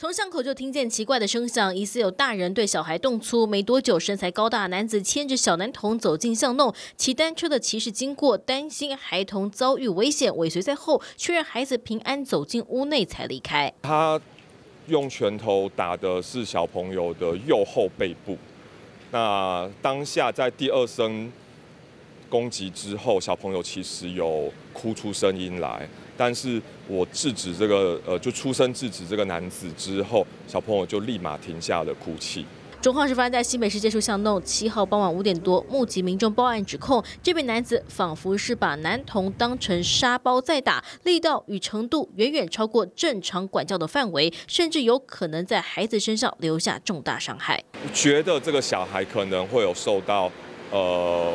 从巷口就听见奇怪的声响，疑似有大人对小孩动粗。没多久，身材高大男子牵着小男童走进巷弄，骑单车的骑士经过，担心孩童遭遇危险，尾随在后，确认孩子平安走进屋内才离开。他用拳头打的是小朋友的右后背部。那当下在第二声攻击之后，小朋友其实有哭出声音来。但是我制止这个，呃，就出声制止这个男子之后，小朋友就立马停下了哭泣。状况是发生在新北市界树巷弄七号傍晚五点多，目击民众报案指控，这名男子仿佛是把男童当成沙包在打，力道与程度远远超过正常管教的范围，甚至有可能在孩子身上留下重大伤害。觉得这个小孩可能会有受到呃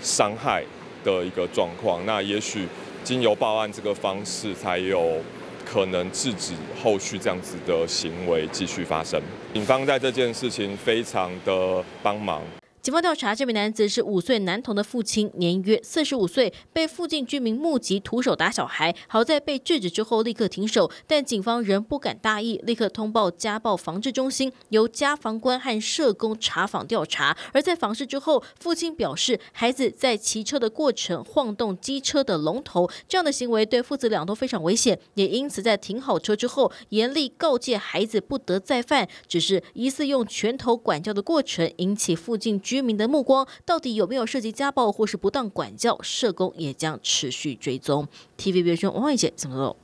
伤害的一个状况，那也许。经由报案这个方式，才有可能制止后续这样子的行为继续发生。警方在这件事情非常的帮忙。警方调查，这名男子是五岁男童的父亲，年约四十五岁，被附近居民目击徒手打小孩。好在被制止之后立刻停手，但警方仍不敢大意，立刻通报家暴防治中心，由家防官和社工查访调查。而在访视之后，父亲表示，孩子在骑车的过程晃动机车的龙头，这样的行为对父子俩都非常危险，也因此在停好车之后，严厉告诫孩子不得再犯。只是疑似用拳头管教的过程，引起附近居。居民的目光到底有没有涉及家暴或是不当管教？社工也将持续追踪。TVB 新闻王慧杰怎么说？